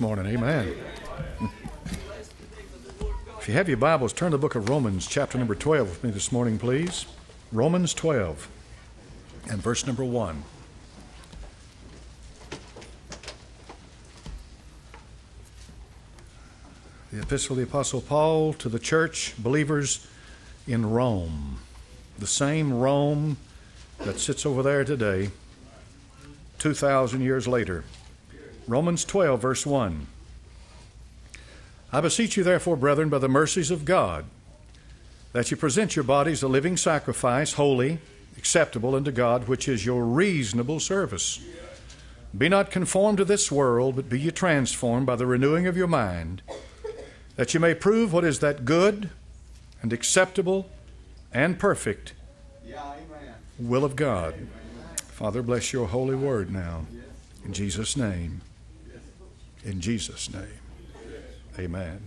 morning. Amen. If you have your Bibles, turn to the book of Romans, chapter number 12 with me this morning, please. Romans 12 and verse number 1. The epistle of the Apostle Paul to the church believers in Rome. The same Rome that sits over there today, 2,000 years later. Romans 12, verse 1. I beseech you, therefore, brethren, by the mercies of God, that you present your bodies a living sacrifice, holy, acceptable unto God, which is your reasonable service. Be not conformed to this world, but be ye transformed by the renewing of your mind, that you may prove what is that good and acceptable and perfect will of God. Father, bless your holy word now. In Jesus' name. In Jesus' name. Amen.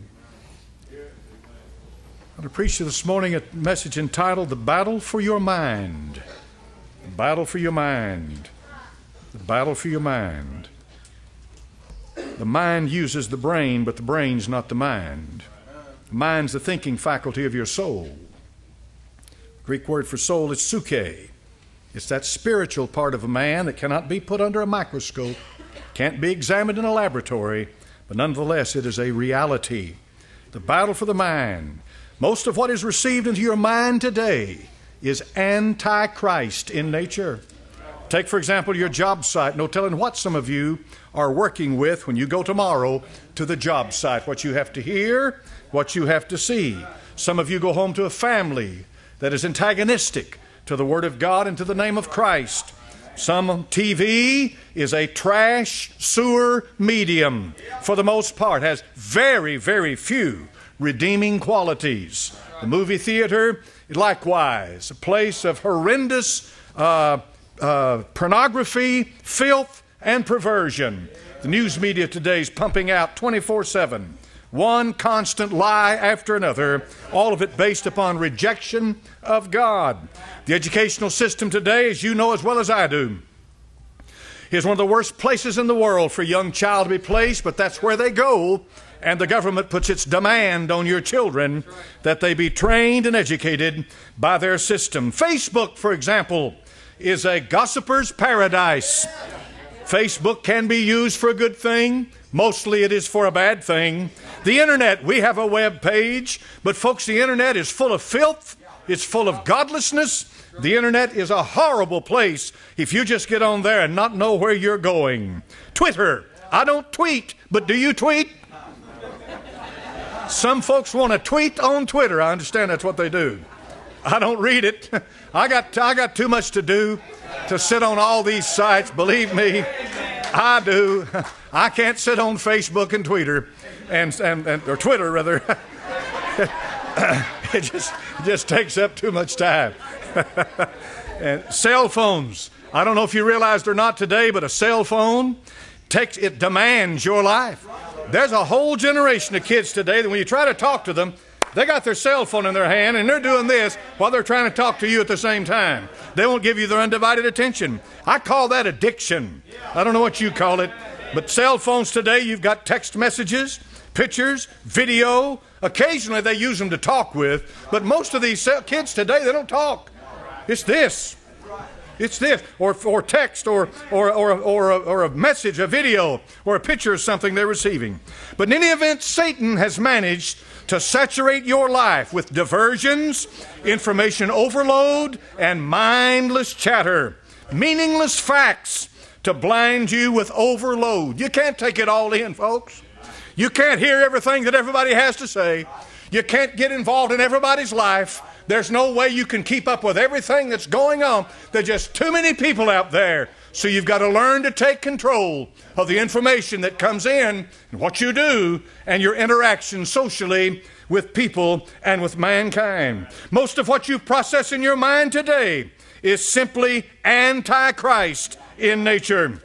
I want to preach you this morning a message entitled The Battle for Your Mind. The Battle for Your Mind. The Battle for Your Mind. The mind uses the brain, but the brain's not the mind. The mind's the thinking faculty of your soul. The Greek word for soul is psyche. It's that spiritual part of a man that cannot be put under a microscope can't be examined in a laboratory, but nonetheless it is a reality. The battle for the mind. Most of what is received into your mind today is antichrist in nature. Take, for example, your job site. No telling what some of you are working with when you go tomorrow to the job site. What you have to hear, what you have to see. Some of you go home to a family that is antagonistic to the Word of God and to the name of Christ. Some TV is a trash sewer medium, for the most part, has very, very few redeeming qualities. The movie theater, likewise, a place of horrendous uh, uh, pornography, filth, and perversion. The news media today is pumping out 24 7 one constant lie after another, all of it based upon rejection of God. The educational system today, as you know as well as I do, is one of the worst places in the world for a young child to be placed, but that's where they go. And the government puts its demand on your children that they be trained and educated by their system. Facebook, for example, is a gossiper's paradise. Facebook can be used for a good thing. Mostly it is for a bad thing. The internet, we have a web page, but folks, the internet is full of filth. It's full of godlessness. The internet is a horrible place if you just get on there and not know where you're going. Twitter. I don't tweet, but do you tweet? Some folks want to tweet on Twitter. I understand that's what they do. I don't read it. I got, I got too much to do to sit on all these sites. Believe me, I do. I can't sit on Facebook and Twitter, and, and, and or Twitter rather. it just it just takes up too much time. and cell phones. I don't know if you realized or not today, but a cell phone takes it demands your life. There's a whole generation of kids today that when you try to talk to them, they got their cell phone in their hand and they're doing this while they're trying to talk to you at the same time. They won't give you their undivided attention. I call that addiction. I don't know what you call it, but cell phones today, you've got text messages, pictures, video. Occasionally they use them to talk with, but most of these kids today, they don't talk. It's this. It's this, or, or text, or, or, or, or, a, or a message, a video, or a picture of something they're receiving. But in any event, Satan has managed to saturate your life with diversions, information overload, and mindless chatter, meaningless facts to blind you with overload. You can't take it all in, folks. You can't hear everything that everybody has to say. You can't get involved in everybody's life. There's no way you can keep up with everything that's going on. There's just too many people out there. So you've got to learn to take control of the information that comes in and what you do and your interaction socially with people and with mankind. Most of what you process in your mind today is simply antichrist in nature.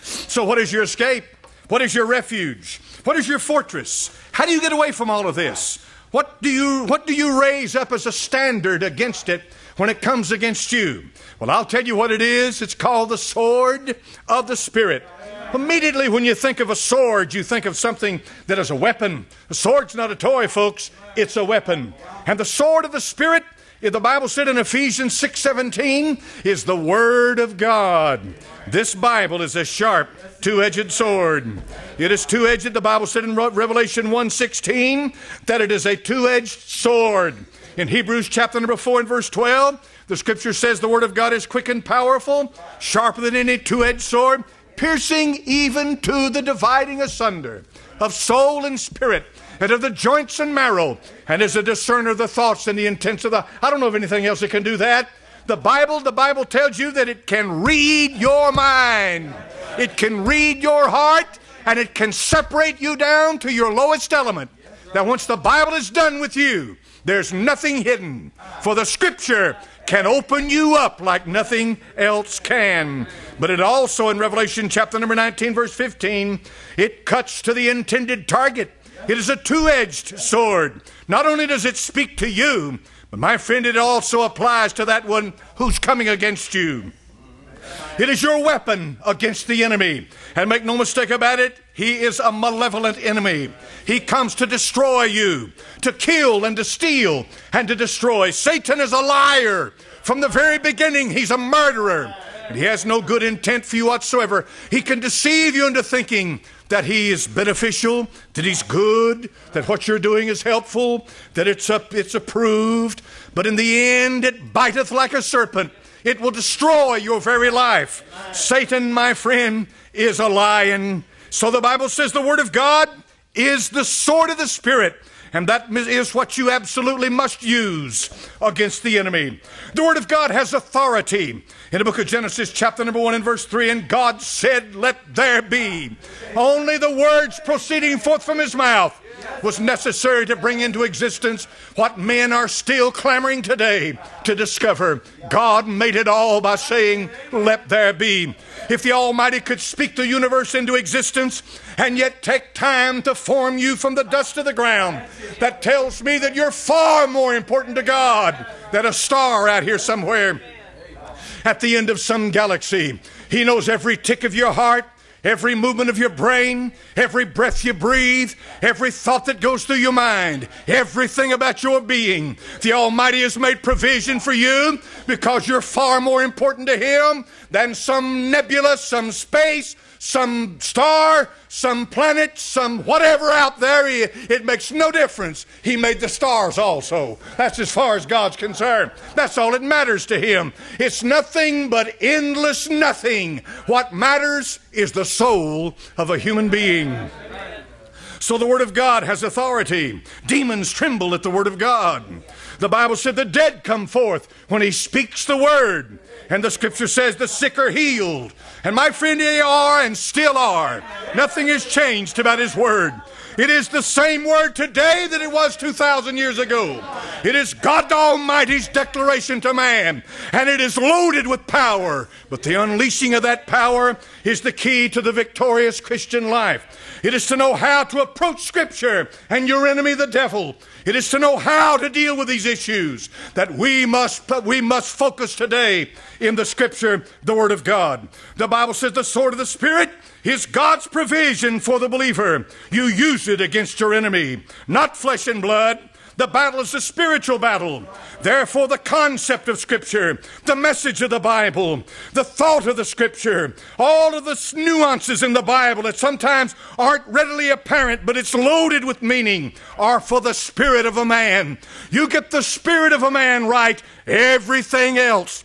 So, what is your escape? What is your refuge? What is your fortress? How do you get away from all of this? What do you, what do you raise up as a standard against it when it comes against you? Well, I'll tell you what it is. It's called the sword of the Spirit. Immediately, when you think of a sword, you think of something that is a weapon. A sword's not a toy, folks. It's a weapon. And the sword of the Spirit, the Bible said in Ephesians 6:17, is the Word of God. This Bible is a sharp, two-edged sword. It is two-edged. The Bible said in Revelation 1:16 that it is a two-edged sword. In Hebrews chapter number 4 and verse 12, the scripture says the word of God is quick and powerful, sharper than any two-edged sword, piercing even to the dividing asunder of soul and spirit and of the joints and marrow, and is a discerner of the thoughts and the intents of the. I don't know of anything else that can do that. The Bible, the Bible tells you that it can read your mind, it can read your heart, and it can separate you down to your lowest element. That once the Bible is done with you, there's nothing hidden. For the Scripture can open you up like nothing else can. But it also, in Revelation chapter number 19, verse 15, it cuts to the intended target. It is a two edged sword. Not only does it speak to you, but my friend, it also applies to that one who's coming against you. It is your weapon against the enemy. And make no mistake about it, he is a malevolent enemy. He comes to destroy you, to kill and to steal and to destroy. Satan is a liar. From the very beginning, he's a murderer. And he has no good intent for you whatsoever. He can deceive you into thinking that he is beneficial, that he's good, that what you're doing is helpful, that it's, up, it's approved. But in the end, it biteth like a serpent. It will destroy your very life. Satan, my friend, is a lion. So the Bible says the Word of God is the sword of the Spirit. And that is what you absolutely must use against the enemy. The Word of God has authority. In the book of Genesis, chapter number 1 and verse 3, and God said, Let there be. Only the words proceeding forth from his mouth was necessary to bring into existence what men are still clamoring today to discover. God made it all by saying, Let there be. If the Almighty could speak the universe into existence and yet take time to form you from the dust of the ground, that tells me that you're far more important to God than a star out here somewhere at the end of some galaxy. He knows every tick of your heart every movement of your brain, every breath you breathe, every thought that goes through your mind, everything about your being. The Almighty has made provision for you because you're far more important to Him than some nebula, some space, some star, some planet, some whatever out there. He, it makes no difference. He made the stars also. That's as far as God's concerned. That's all that matters to Him. It's nothing but endless nothing. What matters is the soul of a human being. So the Word of God has authority. Demons tremble at the Word of God. The Bible said the dead come forth when He speaks the Word. And the scripture says the sick are healed. And my friend, they are and still are. Nothing has changed about His Word. It is the same word today that it was 2,000 years ago. It is God Almighty's declaration to man, and it is loaded with power. But the unleashing of that power is the key to the victorious Christian life. It is to know how to approach Scripture and your enemy, the devil. It is to know how to deal with these issues that we must, we must focus today in the Scripture, the Word of God. The Bible says the sword of the Spirit is God's provision for the believer. You use it against your enemy, not flesh and blood. The battle is a spiritual battle. Therefore, the concept of Scripture, the message of the Bible, the thought of the Scripture, all of the nuances in the Bible that sometimes aren't readily apparent, but it's loaded with meaning, are for the spirit of a man. You get the spirit of a man right, everything else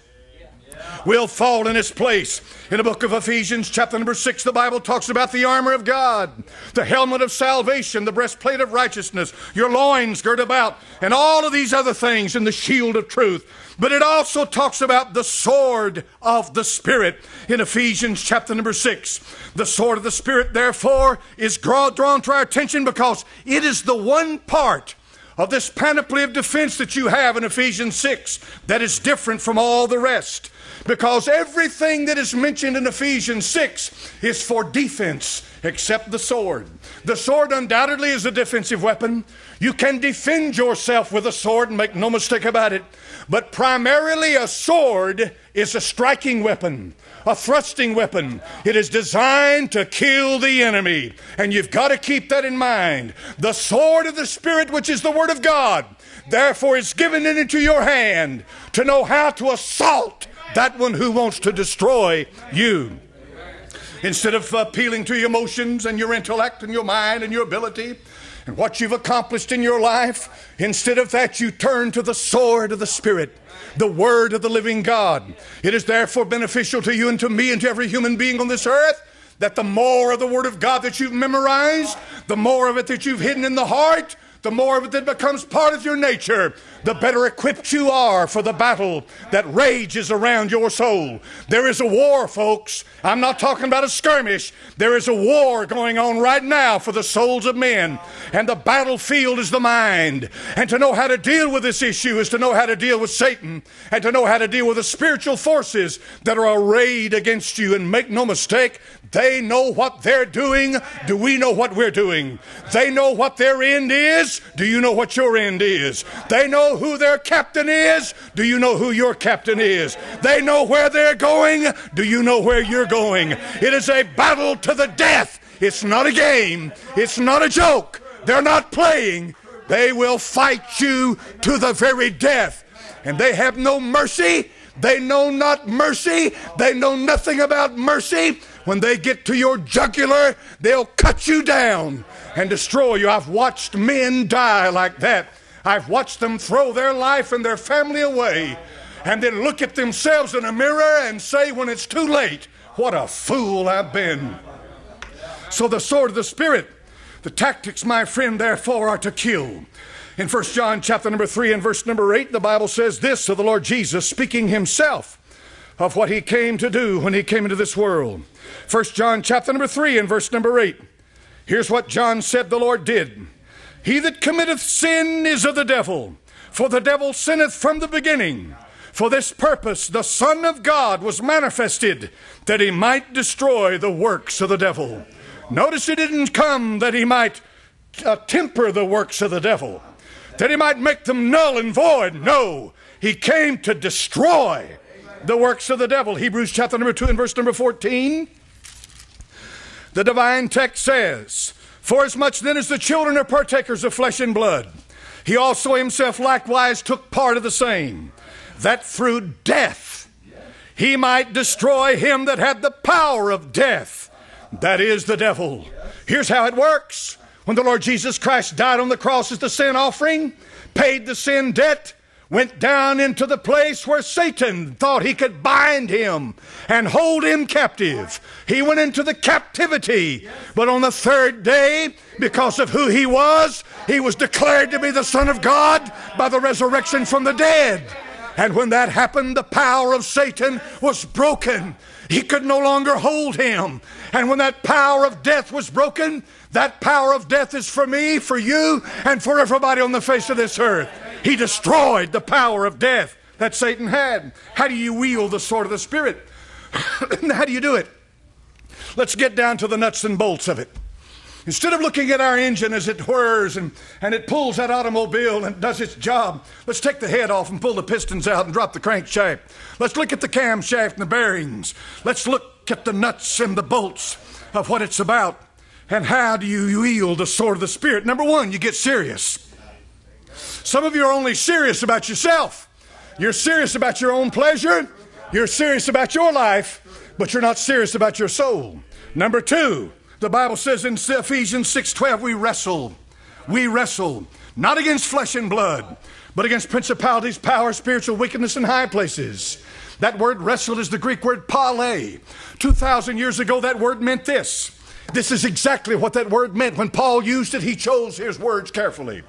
will fall in its place. In the book of Ephesians, chapter number 6, the Bible talks about the armor of God, the helmet of salvation, the breastplate of righteousness, your loins girt about, and all of these other things, and the shield of truth. But it also talks about the sword of the Spirit in Ephesians chapter number 6. The sword of the Spirit, therefore, is drawn to our attention because it is the one part of this panoply of defense that you have in Ephesians 6 that is different from all the rest. Because everything that is mentioned in Ephesians 6 is for defense, except the sword. The sword undoubtedly is a defensive weapon. You can defend yourself with a sword, and make no mistake about it. But primarily, a sword is a striking weapon, a thrusting weapon. It is designed to kill the enemy. And you've got to keep that in mind. The sword of the Spirit, which is the Word of God, therefore is given into your hand to know how to assault that one who wants to destroy you. Instead of uh, appealing to your emotions and your intellect and your mind and your ability and what you've accomplished in your life, instead of that, you turn to the sword of the Spirit, the Word of the living God. It is therefore beneficial to you and to me and to every human being on this earth that the more of the Word of God that you've memorized, the more of it that you've hidden in the heart, the more of it that becomes part of your nature, the better equipped you are for the battle that rages around your soul. There is a war, folks. I'm not talking about a skirmish. There is a war going on right now for the souls of men. And the battlefield is the mind. And to know how to deal with this issue is to know how to deal with Satan and to know how to deal with the spiritual forces that are arrayed against you. And make no mistake, they know what they're doing. Do we know what we're doing? They know what their end is. Do you know what your end is? They know who their captain is. Do you know who your captain is? They know where they're going. Do you know where you're going? It is a battle to the death. It's not a game. It's not a joke. They're not playing. They will fight you to the very death. And they have no mercy. They know not mercy. They know nothing about mercy. When they get to your jugular, they'll cut you down and destroy you. I've watched men die like that. I've watched them throw their life and their family away and then look at themselves in a mirror and say, when it's too late, what a fool I've been. So, the sword of the Spirit, the tactics, my friend, therefore, are to kill. In 1 John chapter number 3 and verse number 8, the Bible says this of the Lord Jesus, speaking himself of what he came to do when he came into this world. 1 John chapter number 3 and verse number 8. Here's what John said the Lord did. He that committeth sin is of the devil, for the devil sinneth from the beginning. For this purpose the Son of God was manifested, that he might destroy the works of the devil. Notice he didn't come that he might uh, temper the works of the devil, that he might make them null and void. No, he came to destroy the works of the devil. Hebrews chapter number 2 and verse number 14. The divine text says, For as much then as the children are partakers of flesh and blood, he also himself likewise took part of the same, that through death he might destroy him that had the power of death, that is the devil. Here's how it works. When the Lord Jesus Christ died on the cross as the sin offering, paid the sin debt, went down into the place where Satan thought he could bind him and hold him captive. He went into the captivity. But on the third day, because of who he was, he was declared to be the Son of God by the resurrection from the dead. And when that happened, the power of Satan was broken. He could no longer hold him. And when that power of death was broken, that power of death is for me, for you, and for everybody on the face of this earth. He destroyed the power of death that Satan had. How do you wield the sword of the Spirit? How do you do it? Let's get down to the nuts and bolts of it. Instead of looking at our engine as it whirs and, and it pulls that automobile and does its job, let's take the head off and pull the pistons out and drop the crankshaft. Let's look at the camshaft and the bearings. Let's look at the nuts and the bolts of what it's about. And how do you wield the sword of the Spirit? Number one, you get serious. Some of you are only serious about yourself. You're serious about your own pleasure. You're serious about your life, but you're not serious about your soul. Number two, the Bible says in Ephesians 6:12, we wrestle. We wrestle not against flesh and blood, but against principalities, power, spiritual wickedness in high places. That word wrestle is the Greek word pale. 2,000 years ago, that word meant this this is exactly what that word meant. When Paul used it, he chose his words carefully.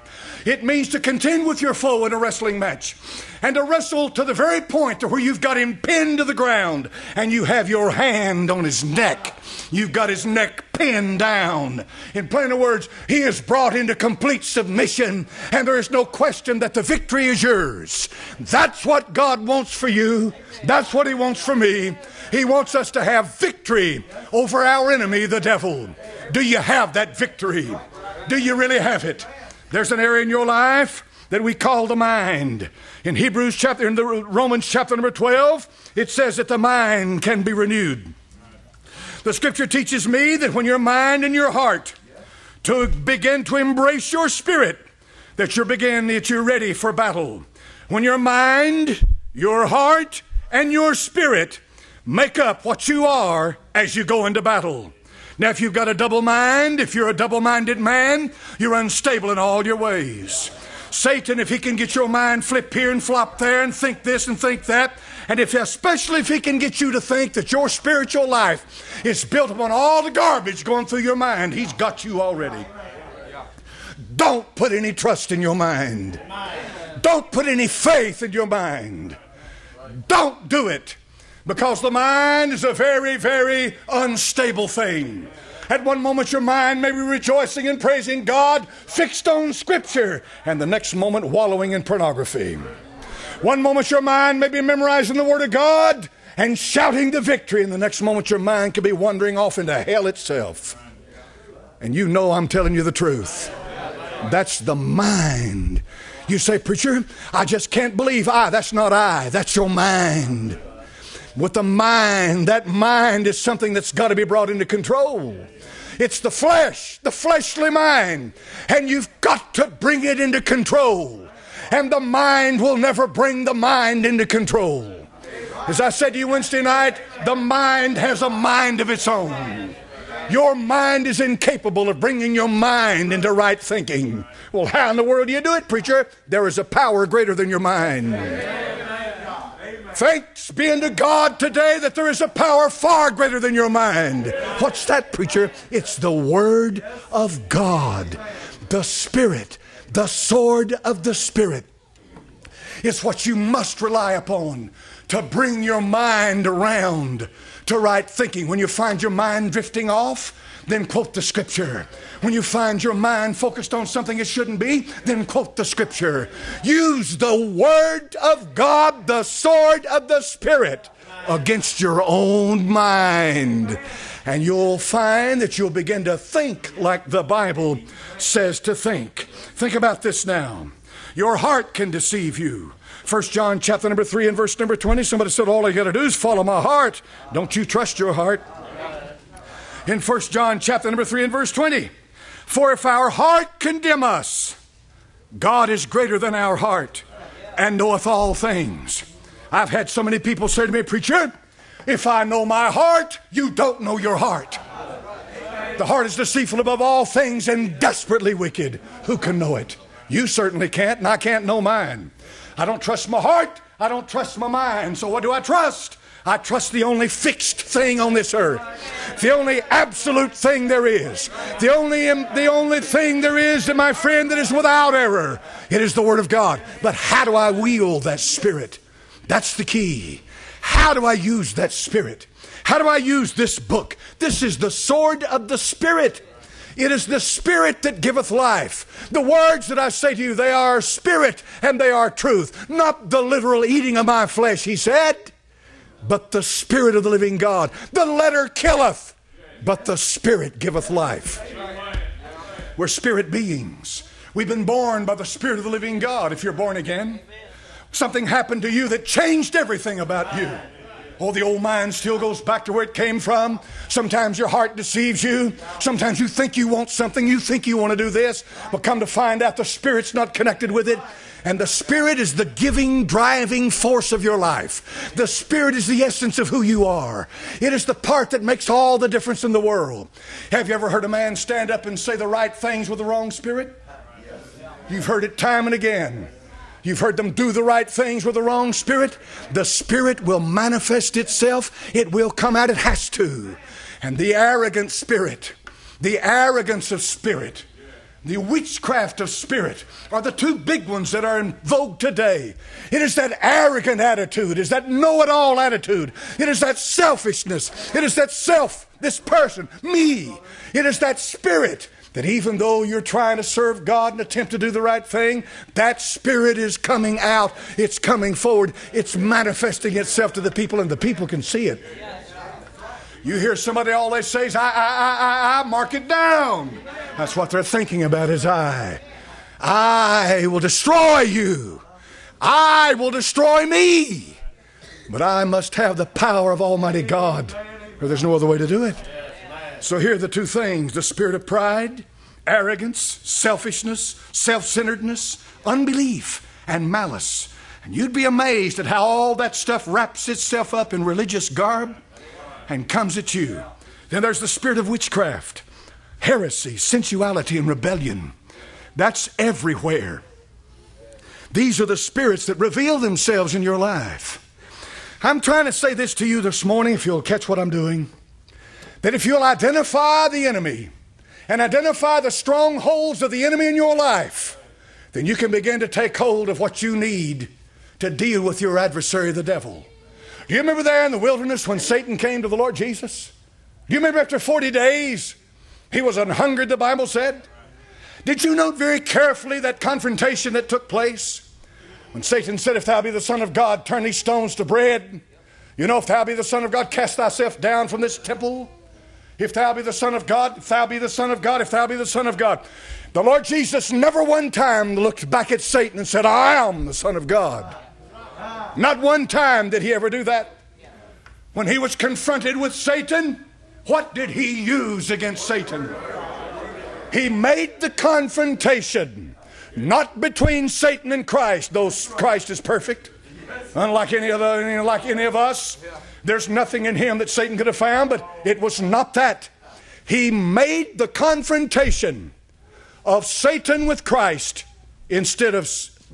It means to contend with your foe in a wrestling match and to wrestle to the very point to where you've got him pinned to the ground and you have your hand on his neck You've got his neck pinned down. In plain words, he is brought into complete submission, and there is no question that the victory is yours. That's what God wants for you. That's what he wants for me. He wants us to have victory over our enemy, the devil. Do you have that victory? Do you really have it? There's an area in your life that we call the mind. In Hebrews chapter, in the Romans chapter number 12, it says that the mind can be renewed. The scripture teaches me that when your mind and your heart to begin to embrace your spirit, that you're begin that you're ready for battle. When your mind, your heart, and your spirit make up what you are as you go into battle. Now, if you've got a double mind, if you're a double minded man, you're unstable in all your ways. Satan, if he can get your mind flip here and flop there and think this and think that, and if especially if he can get you to think that your spiritual life is built upon all the garbage going through your mind, he's got you already. Don't put any trust in your mind. Don't put any faith in your mind. Don't do it because the mind is a very, very unstable thing. At one moment, your mind may be rejoicing and praising God, fixed on Scripture, and the next moment, wallowing in pornography. One moment, your mind may be memorizing the Word of God and shouting the victory, and the next moment, your mind could be wandering off into hell itself. And you know I'm telling you the truth. That's the mind. You say, Preacher, I just can't believe I. That's not I, that's your mind. With the mind, that mind is something that's got to be brought into control. It's the flesh, the fleshly mind. And you've got to bring it into control. And the mind will never bring the mind into control. As I said to you Wednesday night, the mind has a mind of its own. Your mind is incapable of bringing your mind into right thinking. Well, how in the world do you do it, preacher? There is a power greater than your mind. Thanks be unto God today that there is a power far greater than your mind. What's that, preacher? It's the Word of God, the Spirit, the sword of the Spirit. is what you must rely upon to bring your mind around to right thinking. When you find your mind drifting off, then quote the scripture. When you find your mind focused on something it shouldn't be, then quote the scripture. Use the word of God, the sword of the Spirit, against your own mind. And you'll find that you'll begin to think like the Bible says to think. Think about this now. Your heart can deceive you. First John chapter number 3 and verse number 20, somebody said, All I got to do is follow my heart. Don't you trust your heart? in First John chapter number 3 and verse 20. For if our heart condemn us, God is greater than our heart and knoweth all things. I've had so many people say to me, Preacher, if I know my heart, you don't know your heart. The heart is deceitful above all things and desperately wicked. Who can know it? You certainly can't, and I can't know mine. I don't trust my heart. I don't trust my mind. So what do I trust? I trust the only fixed thing on this earth, the only absolute thing there is, the only, the only thing there is, to my friend, that is without error. It is the Word of God. But how do I wield that Spirit? That's the key. How do I use that Spirit? How do I use this book? This is the sword of the Spirit. It is the Spirit that giveth life. The words that I say to you, they are spirit and they are truth, not the literal eating of my flesh, he said but the Spirit of the living God. The letter killeth, but the Spirit giveth life. We're spirit beings. We've been born by the Spirit of the living God if you're born again. Something happened to you that changed everything about you. Oh, the old mind still goes back to where it came from. Sometimes your heart deceives you. Sometimes you think you want something. You think you want to do this. But come to find out the Spirit's not connected with it. And the Spirit is the giving, driving force of your life. The Spirit is the essence of who you are. It is the part that makes all the difference in the world. Have you ever heard a man stand up and say the right things with the wrong spirit? You've heard it time and again. You've heard them do the right things with the wrong spirit. The spirit will manifest itself. It will come out. It has to. And the arrogant spirit, the arrogance of spirit, the witchcraft of spirit are the two big ones that are in vogue today. It is that arrogant attitude, it is that know it all attitude, it is that selfishness, it is that self this person, me. It is that spirit that even though you're trying to serve God and attempt to do the right thing, that spirit is coming out. It's coming forward. It's manifesting itself to the people, and the people can see it. You hear somebody all they say is, I, I, I, I, I, mark it down. That's what they're thinking about is I. I will destroy you. I will destroy me. But I must have the power of Almighty God, or there's no other way to do it. So here are the two things the spirit of pride, arrogance, selfishness, self centeredness, unbelief, and malice. And you'd be amazed at how all that stuff wraps itself up in religious garb and comes at you. Then there's the spirit of witchcraft, heresy, sensuality, and rebellion. That's everywhere. These are the spirits that reveal themselves in your life. I'm trying to say this to you this morning, if you'll catch what I'm doing, that if you'll identify the enemy and identify the strongholds of the enemy in your life, then you can begin to take hold of what you need to deal with your adversary, the devil. Do you remember there in the wilderness when Satan came to the Lord Jesus? Do you remember after 40 days he was an hungered, the Bible said? Did you note very carefully that confrontation that took place? When Satan said, If thou be the Son of God, turn these stones to bread. You know, if thou be the Son of God, cast thyself down from this temple. If thou be the Son of God, if thou be the Son of God, if thou be the Son of God. The Lord Jesus never one time looked back at Satan and said, I am the Son of God. Not one time did he ever do that. When he was confronted with Satan, what did he use against Satan? He made the confrontation not between Satan and Christ, though Christ is perfect, unlike any other, like any of us. There's nothing in him that Satan could have found, but it was not that. He made the confrontation of Satan with Christ instead of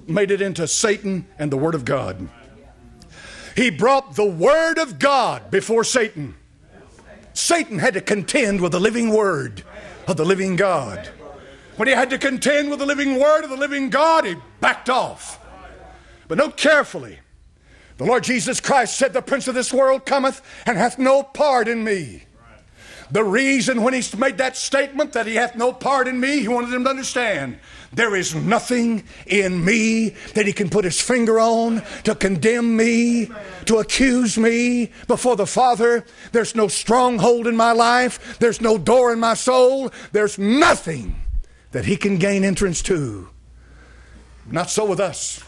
made it into Satan and the Word of God. He brought the Word of God before Satan. Satan had to contend with the living Word of the living God. When he had to contend with the living Word of the living God, he backed off. But note carefully the Lord Jesus Christ said, The prince of this world cometh and hath no part in me. The reason when he made that statement that he hath no part in me, he wanted them to understand there is nothing in me that he can put his finger on to condemn me, to accuse me before the Father. There's no stronghold in my life, there's no door in my soul, there's nothing that he can gain entrance to. Not so with us.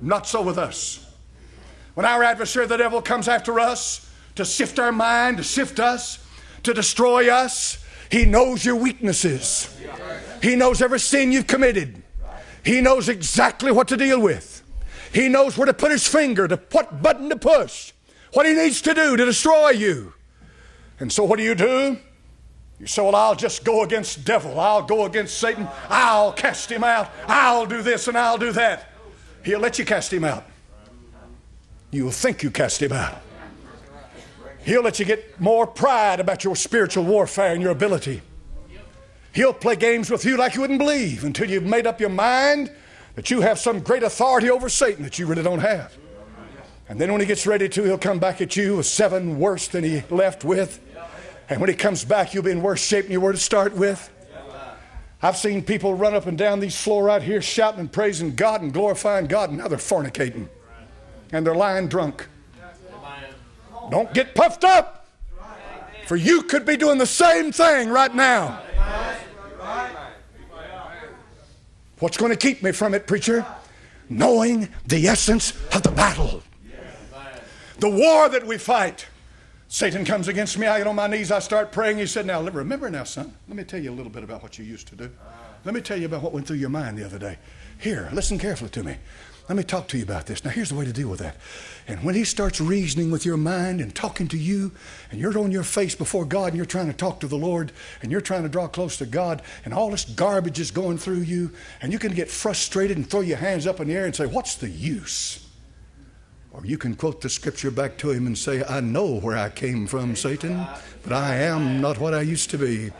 Not so with us. When our adversary, the devil, comes after us to sift our mind, to sift us, to destroy us. He knows your weaknesses. He knows every sin you've committed. He knows exactly what to deal with. He knows where to put his finger, to what button to push, what he needs to do to destroy you. And so, what do you do? You say, Well, I'll just go against devil. I'll go against Satan. I'll cast him out. I'll do this and I'll do that. He'll let you cast him out. You will think you cast him out. He'll let you get more pride about your spiritual warfare and your ability. He'll play games with you like you wouldn't believe until you've made up your mind that you have some great authority over Satan that you really don't have. And then when he gets ready to, he'll come back at you with seven worse than he left with. And when he comes back, you'll be in worse shape than you were to start with. I've seen people run up and down these floor right here shouting and praising God and glorifying God, and now they're fornicating. And they're lying drunk. Don't get puffed up. For you could be doing the same thing right now. What's going to keep me from it, preacher? Knowing the essence of the battle. The war that we fight. Satan comes against me. I get on my knees. I start praying. He said, Now, remember now, son, let me tell you a little bit about what you used to do. Let me tell you about what went through your mind the other day. Here, listen carefully to me. Let me talk to you about this. Now, here's the way to deal with that. And when he starts reasoning with your mind and talking to you, and you're on your face before God and you're trying to talk to the Lord and you're trying to draw close to God, and all this garbage is going through you, and you can get frustrated and throw your hands up in the air and say, What's the use? Or you can quote the scripture back to him and say, I know where I came from, Satan, but I am not what I used to be.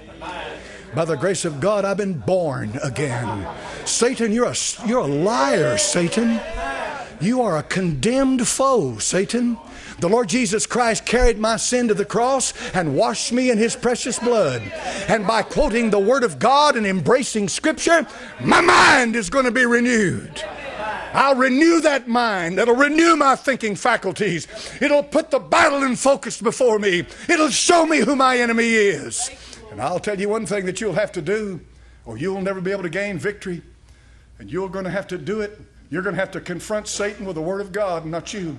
By the grace of God, I've been born again. Satan, you're a, you're a liar, Satan. You are a condemned foe, Satan. The Lord Jesus Christ carried my sin to the cross and washed me in His precious blood. And by quoting the Word of God and embracing Scripture, my mind is going to be renewed. I'll renew that mind. It'll renew my thinking faculties. It'll put the battle in focus before me. It'll show me who my enemy is. And I'll tell you one thing that you'll have to do, or you'll never be able to gain victory. And you're going to have to do it. You're going to have to confront Satan with the Word of God, not you.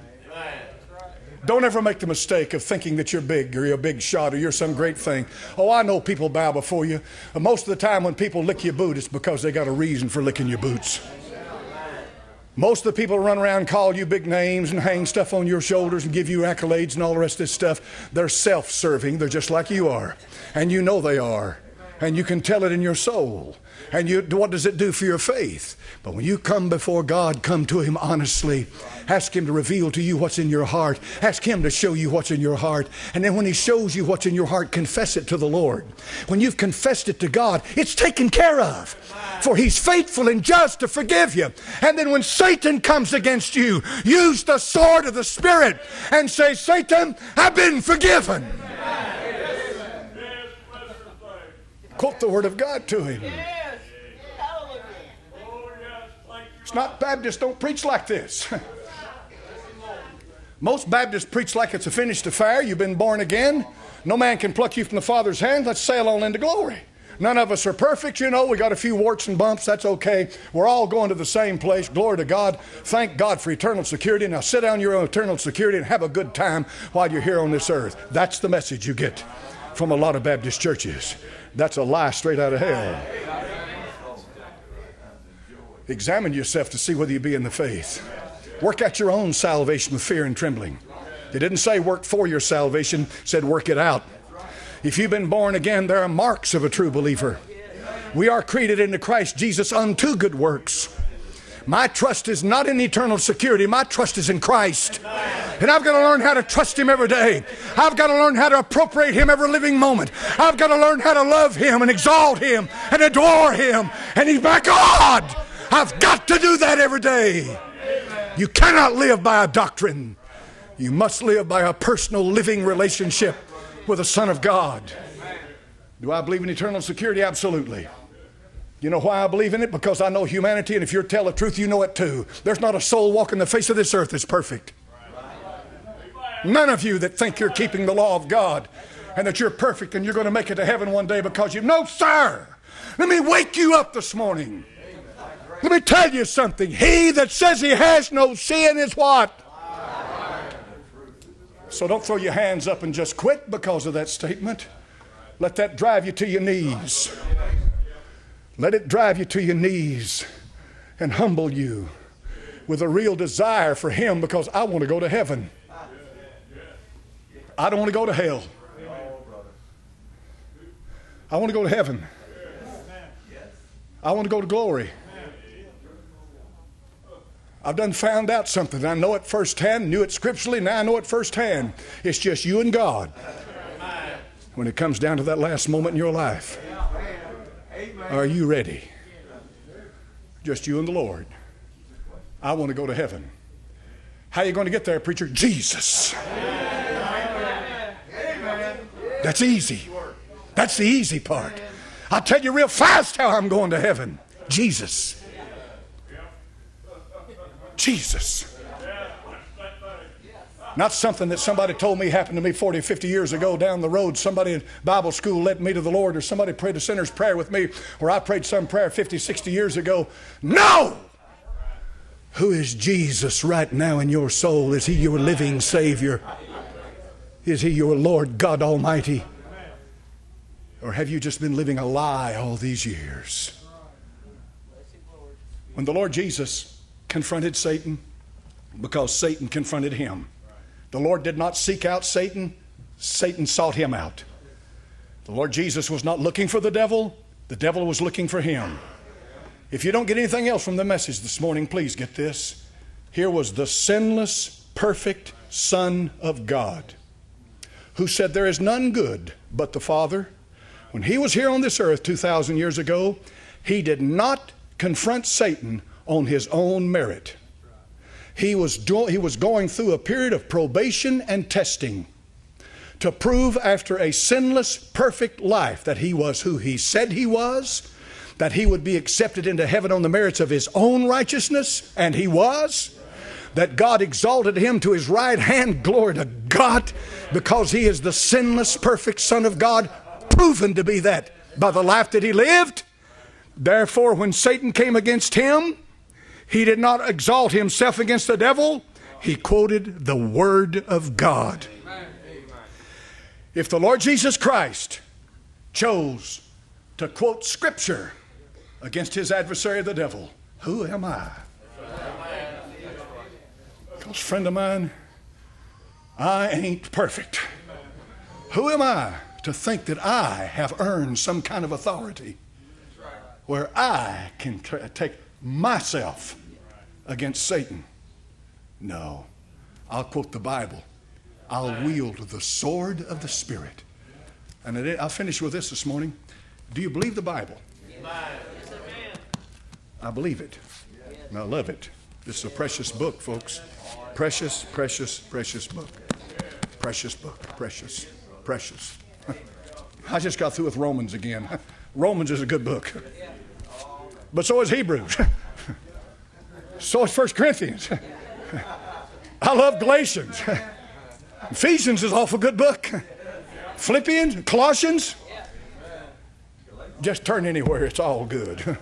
Don't ever make the mistake of thinking that you're big or you're a big shot or you're some great thing. Oh, I know people bow before you. Most of the time, when people lick your boot, it's because they got a reason for licking your boots. Most of the people run around call you big names and hang stuff on your shoulders and give you accolades and all the rest of this stuff. They're self serving. They're just like you are. And you know they are. And you can tell it in your soul. And you, what does it do for your faith? But when you come before God, come to Him honestly. Ask Him to reveal to you what's in your heart. Ask Him to show you what's in your heart. And then when He shows you what's in your heart, confess it to the Lord. When you've confessed it to God, it's taken care of. For He's faithful and just to forgive you. And then when Satan comes against you, use the sword of the Spirit and say, Satan, I've been forgiven. Quote the Word of God to him. It's not Baptists don't preach like this. Most Baptists preach like it's a finished affair. You've been born again. No man can pluck you from the Father's hand. Let's sail on into glory. None of us are perfect, you know. We got a few warts and bumps. That's okay. We're all going to the same place. Glory to God. Thank God for eternal security. Now sit down your own eternal security and have a good time while you're here on this earth. That's the message you get from a lot of Baptist churches. That's a lie straight out of hell. Examine yourself to see whether you be in the faith. Work out your own salvation with fear and trembling. It didn't say work for your salvation, said work it out. If you've been born again, there are marks of a true believer. We are created into Christ Jesus unto good works. My trust is not in eternal security. My trust is in Christ. And I've got to learn how to trust Him every day. I've got to learn how to appropriate Him every living moment. I've got to learn how to love Him and exalt Him and adore Him. And He's my God. I've got to do that every day. You cannot live by a doctrine. You must live by a personal living relationship with the Son of God. Do I believe in eternal security? Absolutely. You know why I believe in it? Because I know humanity, and if you're tell the truth, you know it too. There's not a soul walking the face of this earth that's perfect. None of you that think you're keeping the law of God and that you're perfect and you're going to make it to heaven one day because you. No, sir! Let me wake you up this morning. Let me tell you something. He that says he has no sin is what? So don't throw your hands up and just quit because of that statement. Let that drive you to your knees. Let it drive you to your knees and humble you with a real desire for Him because I want to go to heaven. I don't want to go to hell. I want to go to heaven. I want to go to glory. I've done found out something. I know it firsthand, knew it scripturally, now I know it firsthand. It's just you and God when it comes down to that last moment in your life. Are you ready? Just you and the Lord. I want to go to heaven. How are you going to get there, preacher? Jesus. That's easy. That's the easy part. I'll tell you real fast how I'm going to heaven. Jesus. Jesus. Not something that somebody told me happened to me 40, 50 years ago down the road. Somebody in Bible school led me to the Lord, or somebody prayed a sinner's prayer with me, or I prayed some prayer 50, 60 years ago. No! Who is Jesus right now in your soul? Is he your living Savior? Is he your Lord God Almighty? Or have you just been living a lie all these years? When the Lord Jesus confronted Satan, because Satan confronted him, the Lord did not seek out Satan, Satan sought him out. The Lord Jesus was not looking for the devil, the devil was looking for him. If you don't get anything else from the message this morning, please get this. Here was the sinless, perfect Son of God who said, There is none good but the Father. When he was here on this earth 2,000 years ago, he did not confront Satan on his own merit. he was, do- he was going through a period of probation and testing to prove after a sinless, perfect life that he was who he said he was, that he would be accepted into heaven on the merits of his own righteousness, and he was. That God exalted him to his right hand, glory to God, because he is the sinless, perfect Son of God, proven to be that by the life that he lived. Therefore, when Satan came against him, he did not exalt himself against the devil. He quoted the Word of God. If the Lord Jesus Christ chose to quote Scripture against his adversary, the devil, who am I? Because, friend of mine, I ain't perfect. Who am I to think that I have earned some kind of authority where I can t- take myself against Satan? No. I'll quote the Bible. I'll wield the sword of the Spirit. And I'll finish with this this morning. Do you believe the Bible? I believe it. And I love it. This is a precious book, folks. Precious, precious, precious book. Precious book. Precious, precious. I just got through with Romans again. Romans is a good book. But so is Hebrews. So is First Corinthians. I love Galatians. Ephesians is an awful good book. Philippians, Colossians. Just turn anywhere, it's all good.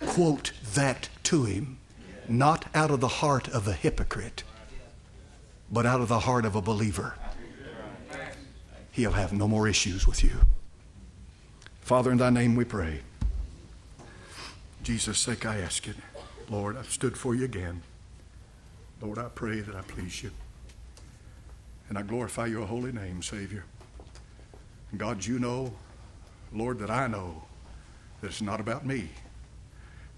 Quote that to him, not out of the heart of a hypocrite, but out of the heart of a believer. He'll have no more issues with you. Father, in thy name we pray. Jesus' sake, I ask it. Lord, I've stood for you again. Lord, I pray that I please you. And I glorify your holy name, Savior. And God, you know, Lord, that I know that it's not about me.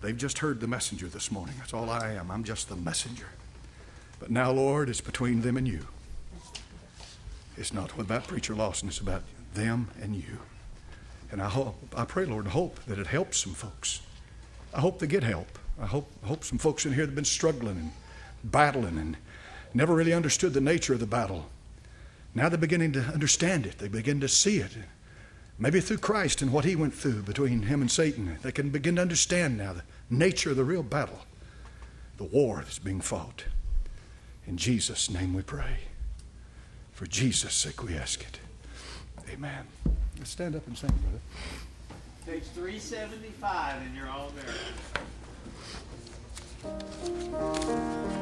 They've just heard the messenger this morning. That's all I am. I'm just the messenger. But now, Lord, it's between them and you. It's not about Preacher Lawson, it's about them and you. And I hope, I pray, Lord, hope that it helps some folks. I hope they get help. I hope, hope some folks in here that have been struggling and battling and never really understood the nature of the battle. Now they're beginning to understand it. They begin to see it. Maybe through Christ and what he went through between him and Satan. They can begin to understand now the nature of the real battle, the war that's being fought. In Jesus' name we pray. For Jesus' sake we ask it. Amen. Let's stand up and sing, brother. Page 375 in your All American.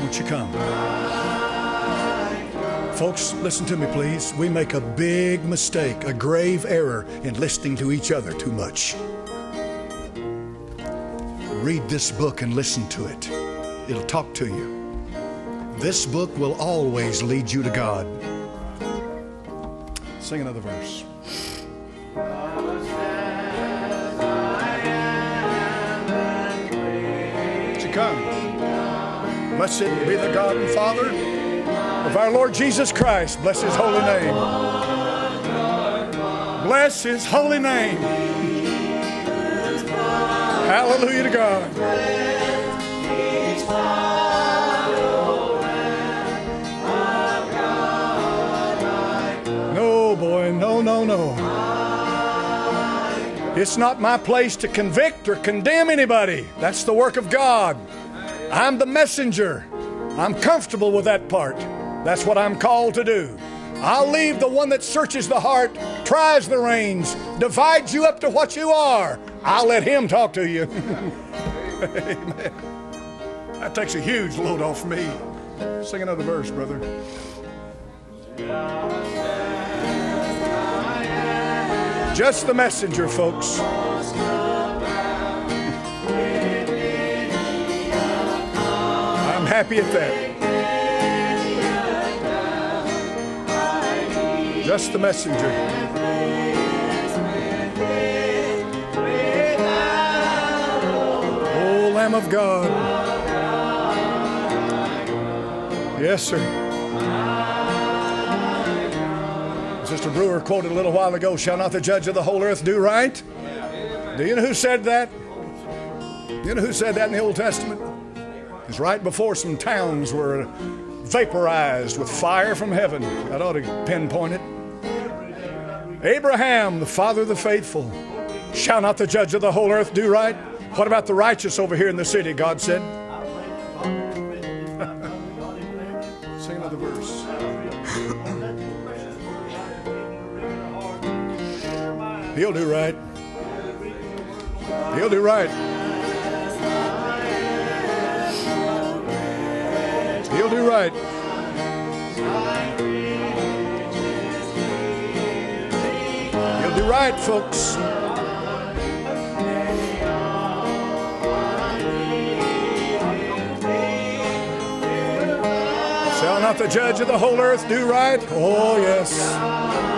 Won't you come? Folks, listen to me, please. We make a big mistake, a grave error in listening to each other too much. Read this book and listen to it, it'll talk to you. This book will always lead you to God. Sing another verse. You come? Blessed be the God and Father of our Lord Jesus Christ. Bless his holy name. Bless his holy name. Hallelujah to God. It's not my place to convict or condemn anybody. That's the work of God. I'm the messenger. I'm comfortable with that part. That's what I'm called to do. I'll leave the one that searches the heart, tries the reins, divides you up to what you are. I'll let him talk to you. Amen. That takes a huge load off me. Sing another verse, brother. Just the messenger, folks. I'm happy at that. Just the messenger. Oh, Lamb of God. Yes, sir. Sister Brewer quoted a little while ago Shall not the judge of the whole earth do right? Do you know who said that? Do you know who said that in the Old Testament? It's right before some towns were vaporized with fire from heaven. That ought to pinpoint it. Abraham, the father of the faithful, shall not the judge of the whole earth do right? What about the righteous over here in the city? God said. He'll do right. He'll do right. He'll do right. He'll do right, folks. Shall not the judge of the whole earth do right? Oh, yes.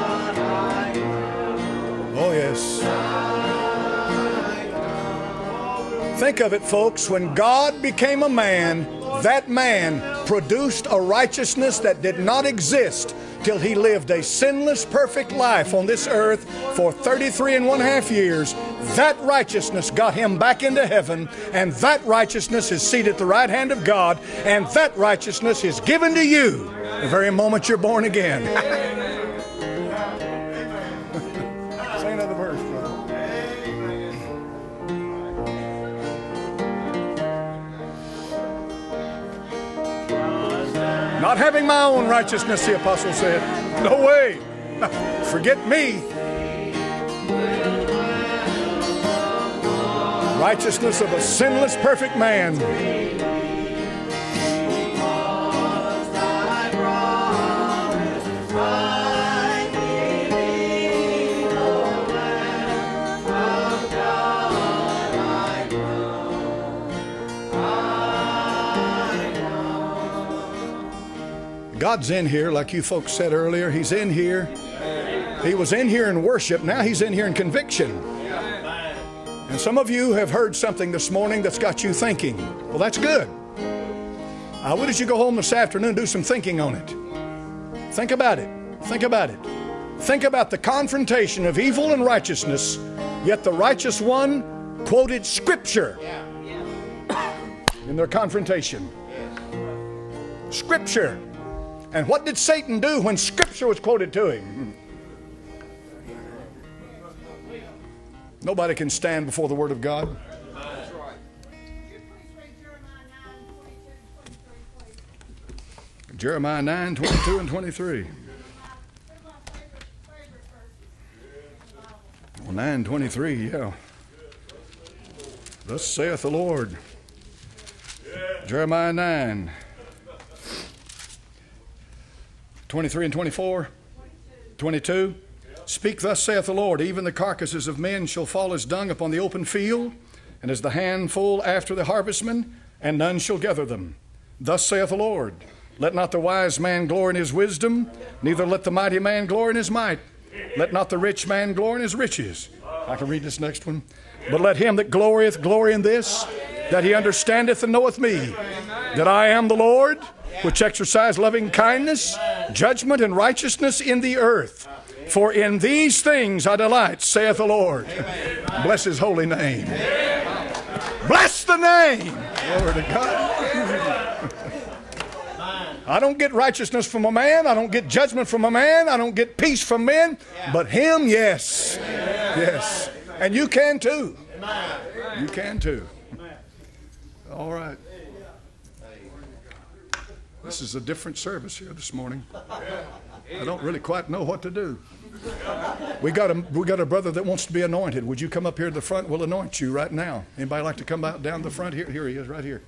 Think of it, folks. When God became a man, that man produced a righteousness that did not exist till he lived a sinless, perfect life on this earth for 33 and one half years. That righteousness got him back into heaven, and that righteousness is seated at the right hand of God, and that righteousness is given to you the very moment you're born again. Not having my own righteousness, the apostle said. No way. Forget me. Righteousness of a sinless, perfect man. God's in here, like you folks said earlier. He's in here. He was in here in worship. Now he's in here in conviction. And some of you have heard something this morning that's got you thinking. Well, that's good. I would as you go home this afternoon do some thinking on it. Think about it. Think about it. Think about the confrontation of evil and righteousness, yet the righteous one quoted Scripture in their confrontation. Scripture. And what did Satan do when Scripture was quoted to him? Nobody can stand before the Word of God. Jeremiah 9, 22 and 23. Well, 9, 23, yeah. Thus saith the Lord. Jeremiah 9, 23 and 24, 22. Speak, thus saith the Lord, even the carcasses of men shall fall as dung upon the open field, and as the handful after the harvestman, and none shall gather them. Thus saith the Lord, let not the wise man glory in his wisdom, neither let the mighty man glory in his might. Let not the rich man glory in his riches. I can read this next one. But let him that glorieth glory in this, that he understandeth and knoweth me, that I am the Lord, which exercise loving kindness, judgment, and righteousness in the earth. For in these things I delight, saith the Lord. Bless his holy name. Bless the name. Glory to God. I don't get righteousness from a man. I don't get judgment from a man. I don't get peace from men. But him, yes. Yes. And you can too. You can too. All right. This is a different service here this morning. I don't really quite know what to do. We got a we got a brother that wants to be anointed. Would you come up here to the front? We'll anoint you right now. Anybody like to come out down the front here? Here he is, right here.